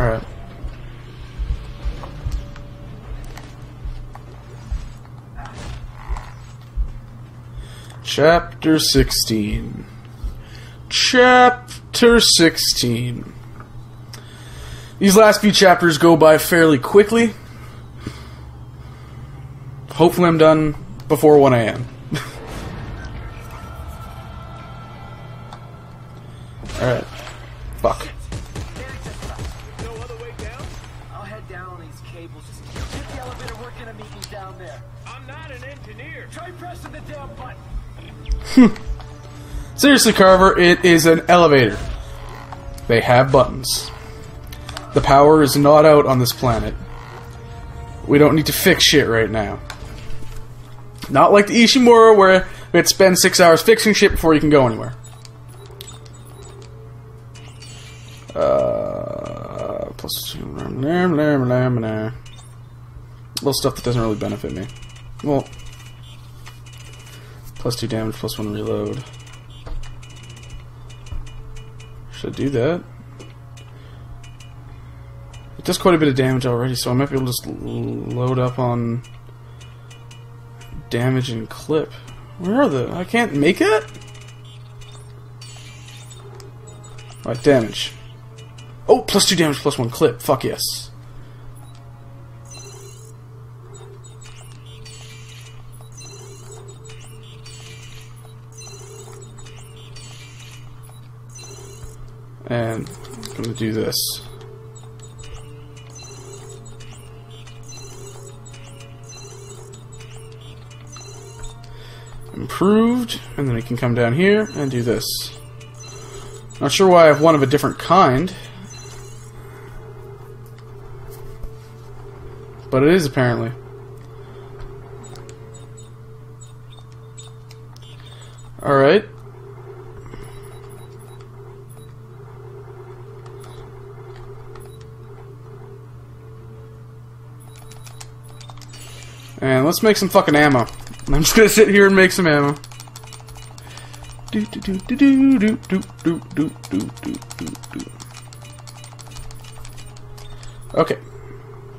Alright. Chapter 16. Chapter 16. These last few chapters go by fairly quickly. Hopefully, I'm done before 1 a.m. Alright. Fuck. Cables. Just get the elevator working and meet me down there. I'm not an engineer. Try pressing the damn button. Seriously, Carver, it is an elevator. They have buttons. The power is not out on this planet. We don't need to fix shit right now. Not like the Ishimura, where we had to spend six hours fixing shit before you can go anywhere. Uh, Uh, plus two. Blah, blah, blah, blah. Little stuff that doesn't really benefit me. Well, plus two damage, plus one reload. Should I do that? It does quite a bit of damage already, so I might be able to just load up on damage and clip. Where are the? I can't make it. Right, damage. Oh, plus two damage, plus one clip. Fuck yes. And I'm gonna do this. Improved, and then I can come down here and do this. Not sure why I have one of a different kind. But it is apparently. Alright. And let's make some fucking ammo. I'm just gonna sit here and make some ammo. Do do do do do do do do do do do. Okay,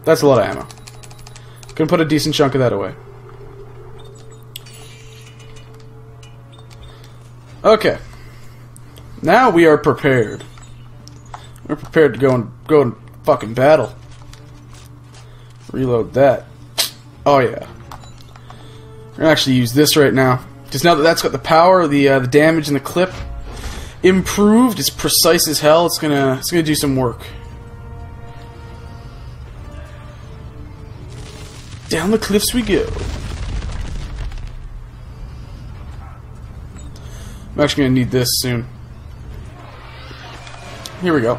that's a lot of ammo. Gonna put a decent chunk of that away. Okay, now we are prepared. We're prepared to go and go and fucking battle. Reload that. Oh yeah. We're gonna actually use this right now. Just now that that's got the power, the uh, the damage, and the clip improved, it's precise as hell. It's gonna it's gonna do some work. Down the cliffs we go. I'm actually gonna need this soon. Here we go.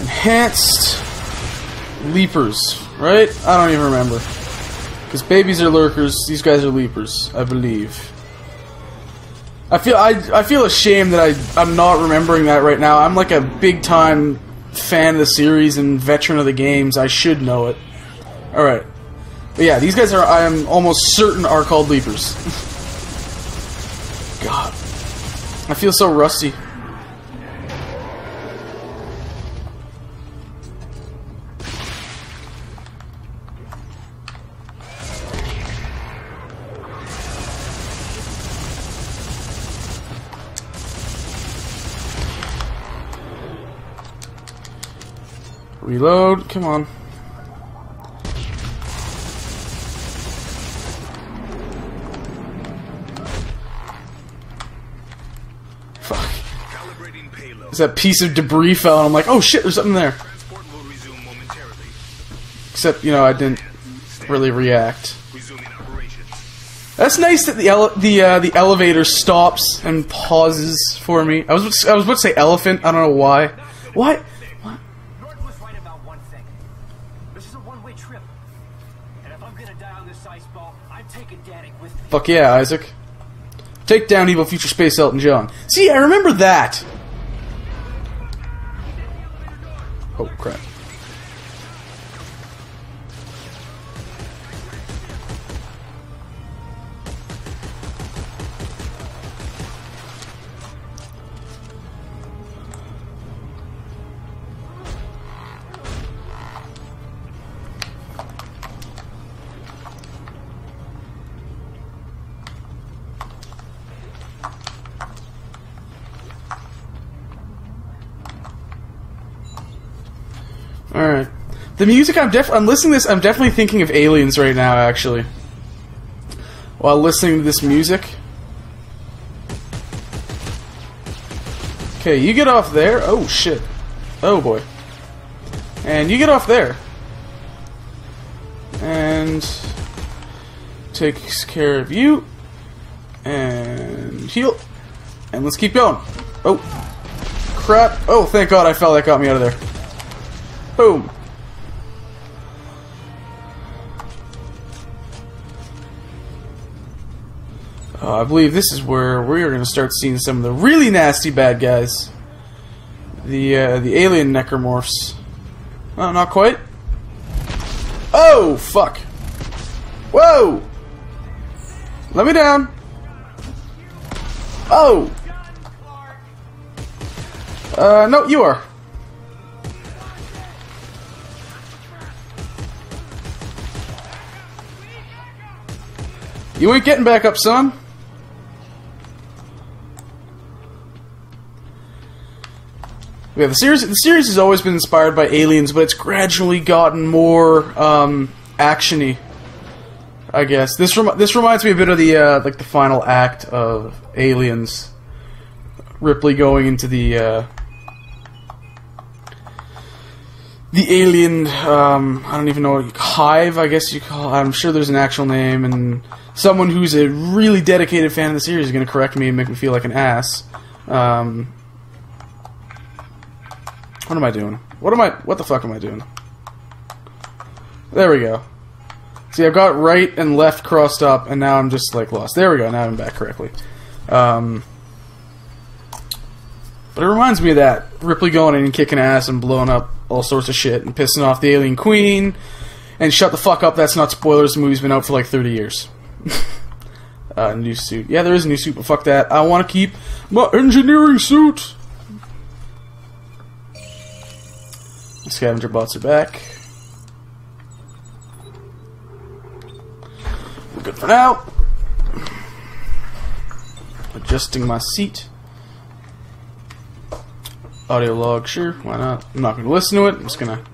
Enhanced leapers, right? I don't even remember. Because babies are lurkers, these guys are leapers, I believe. I feel I, I feel ashamed that I I'm not remembering that right now. I'm like a big time fan of the series and veteran of the games. I should know it. All right, but yeah, these guys are I am almost certain are called leapers. God, I feel so rusty. Reload, come on. Fuck. As that piece of debris fell, and I'm like, oh shit, there's something there. Will resume momentarily. Except, you know, I didn't really react. That's nice that the ele- the uh, the elevator stops and pauses for me. I was I was about to say elephant. I don't know why. Why? Fuck yeah, Isaac. Take down evil future space Elton John. See, I remember that. The music I'm def I'm listening to this I'm definitely thinking of aliens right now actually. While listening to this music. Okay, you get off there. Oh shit. Oh boy. And you get off there. And takes care of you. And heal. And let's keep going. Oh. Crap. Oh, thank god I fell. That got me out of there. Boom. Uh, I believe this is where we are going to start seeing some of the really nasty bad guys. The uh, the alien necromorphs. Oh, not quite. Oh, fuck. Whoa! Let me down. Oh! Uh, no, you are. You ain't getting back up, son. Yeah, the series the series has always been inspired by aliens, but it's gradually gotten more um, actiony. I guess this rem- this reminds me a bit of the uh, like the final act of Aliens. Ripley going into the uh, the alien um, I don't even know what hive I guess you call I'm sure there's an actual name and someone who's a really dedicated fan of the series is going to correct me and make me feel like an ass. Um, what am I doing? What am I? What the fuck am I doing? There we go. See, I've got right and left crossed up, and now I'm just like lost. There we go. Now I'm back correctly. Um, but it reminds me of that Ripley going in and kicking ass and blowing up all sorts of shit and pissing off the alien queen. And shut the fuck up. That's not spoilers. The movie's been out for like 30 years. uh, new suit. Yeah, there is a new suit, but fuck that. I want to keep my engineering suit. Scavenger bots are back. We're good for now. Adjusting my seat. Audio log, sure, why not? I'm not going to listen to it. I'm just going to.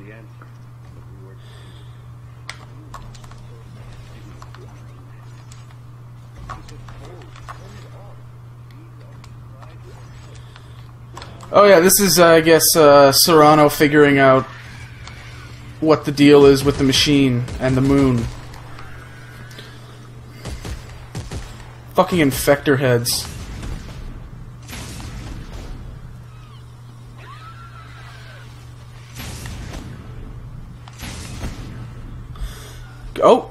Oh yeah, this is uh, I guess uh, Serrano figuring out what the deal is with the machine and the moon. Fucking infector heads. Oh!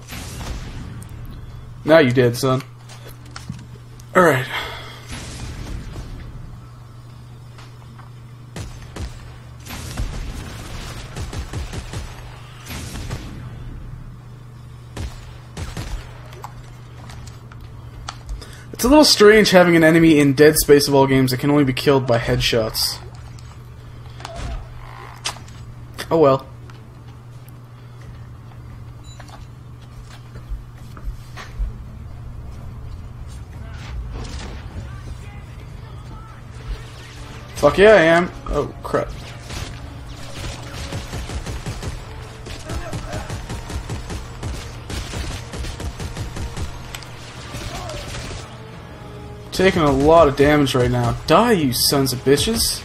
Now you did, son. Alright. It's a little strange having an enemy in Dead Space of all games that can only be killed by headshots. Oh well. Fuck yeah, I am. Oh, crap. Taking a lot of damage right now. Die, you sons of bitches!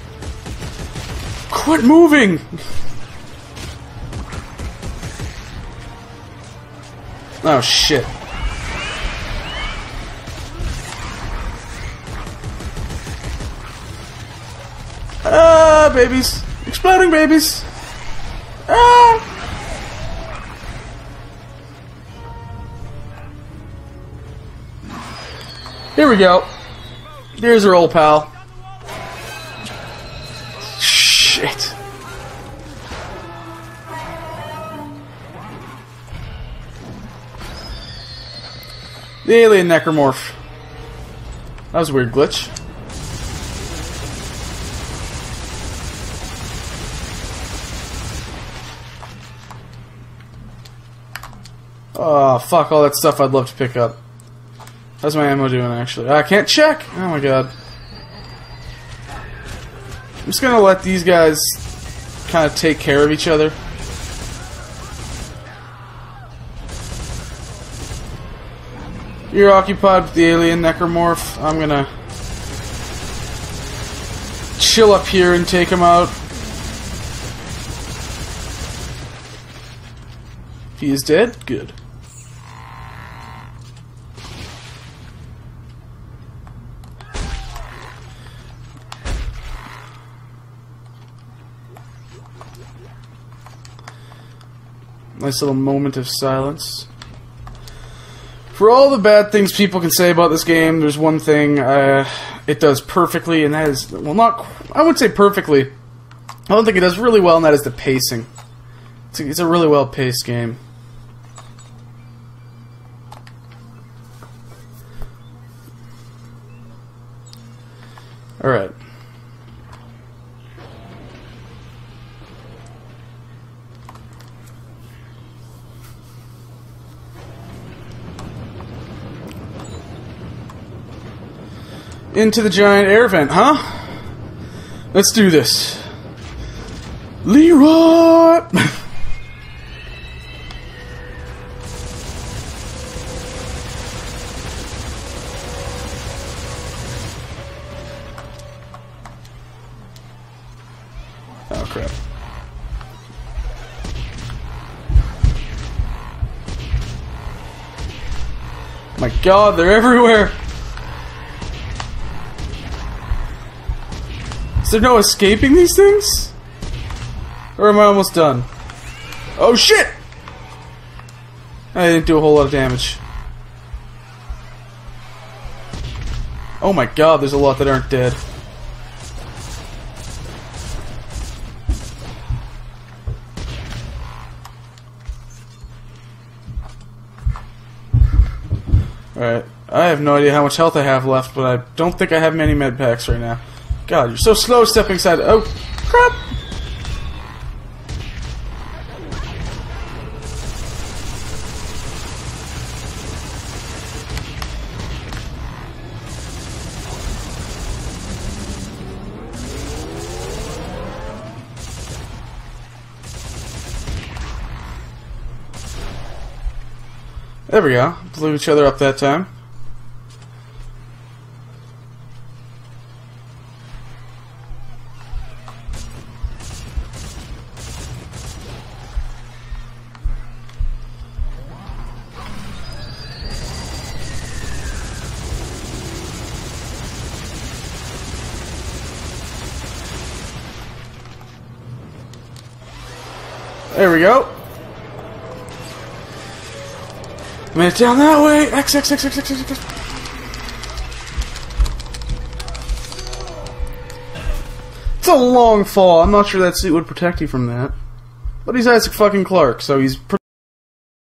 Quit moving! Oh shit. Ah, babies! Exploding babies! Ah! Here we go. There's our old pal. Shit. The alien necromorph. That was a weird glitch. Oh, fuck all that stuff I'd love to pick up. How's my ammo doing, actually? I can't check! Oh my god. I'm just gonna let these guys kind of take care of each other. You're occupied with the alien necromorph. I'm gonna chill up here and take him out. He is dead? Good. Nice little moment of silence. For all the bad things people can say about this game, there's one thing uh, it does perfectly, and that is, well, not, I wouldn't say perfectly. I don't think it does really well, and that is the pacing. It's a, it's a really well paced game. Alright. Into the giant air vent, huh? Let's do this. Leroy! oh, crap. My god, they're everywhere! There no escaping these things? Or am I almost done? Oh shit! I didn't do a whole lot of damage. Oh my god, there's a lot that aren't dead. Alright, I have no idea how much health I have left, but I don't think I have many med packs right now. God, you're so slow stepping side. Oh, crap! There we go. Blew each other up that time. There we go. A minute down that way. X, X, X, X, X, X, X. It's a long fall. I'm not sure that suit would protect you from that. But he's Isaac fucking Clarke, so he's.